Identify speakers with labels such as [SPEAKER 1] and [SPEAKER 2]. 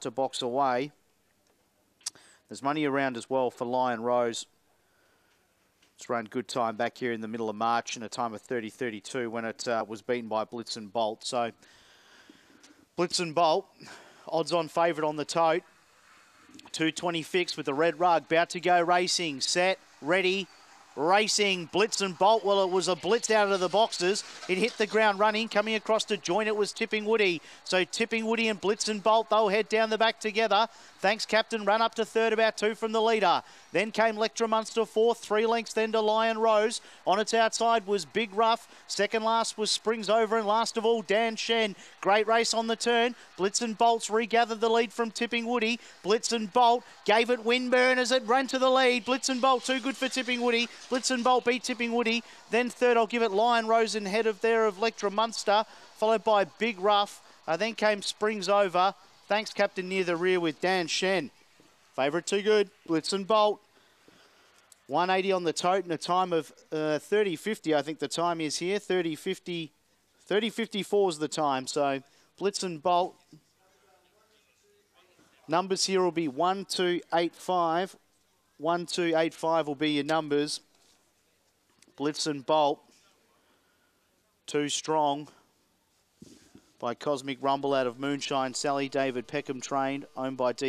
[SPEAKER 1] to box away. There's money around as well for Lion Rose. It's run good time back here in the middle of March in a time of 30.32 when it uh, was beaten by Blitz and Bolt. So Blitz and Bolt, odds on favourite on the tote. 220 fixed with the red rug. About to go racing. Set, ready, racing. Blitz and Bolt. Well, it was a blitz out of the boxes. It hit the ground running. Coming across to join it was Tipping Woody. So Tipping Woody and Blitz and Bolt, they'll head down the back together. Thanks, Captain. Run up to third, about two from the leader. Then came Lectra Munster fourth, three lengths then to Lion Rose. On its outside was Big Rough. Second last was Springs Over, and last of all, Dan Shen. Great race on the turn. Blitz and Bolts regathered the lead from Tipping Woody. Blitz and Bolt gave it Winburn as it ran to the lead. Blitz and Bolt too good for Tipping Woody. Blitz and Bolt beat Tipping Woody. Then third, I'll give it Lion Rose in head of there of Lectra Munster, followed by Big Rough. Uh, then came Springs Over. Thanks, Captain, near the rear with Dan Shen. Favourite too good. Blitzen Bolt. 180 on the tote and a time of uh, 30.50, I think the time is here. 30.50, 30.54 is the time. So Blitzen Bolt. Numbers here will be 1285. 1285 will be your numbers. Blitz and Bolt. Too strong by Cosmic Rumble out of Moonshine Sally. David Peckham trained, owned by D.